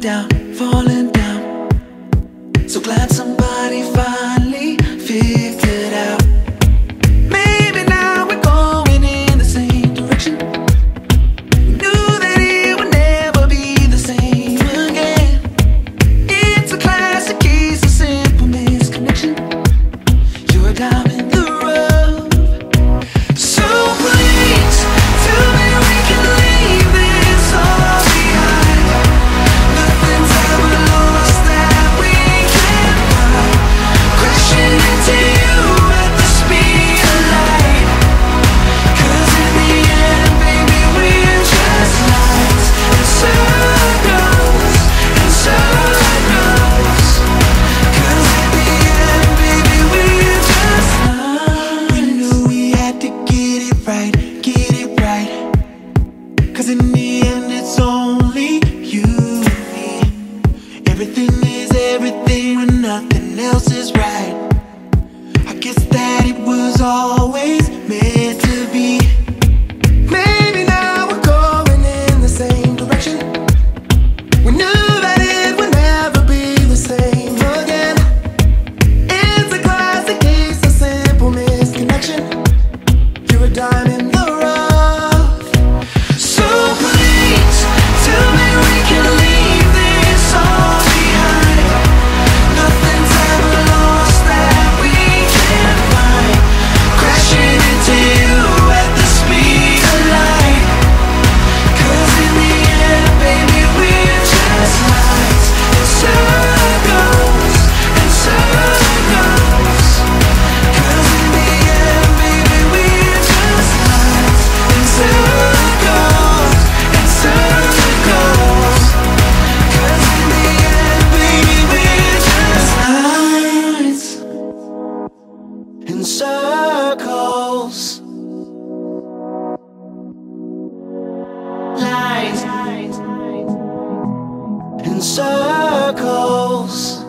down, falling down. So glad somebody found. and it's only you. Everything is everything when nothing else is right. I guess that it was all. circles. Lines in circles.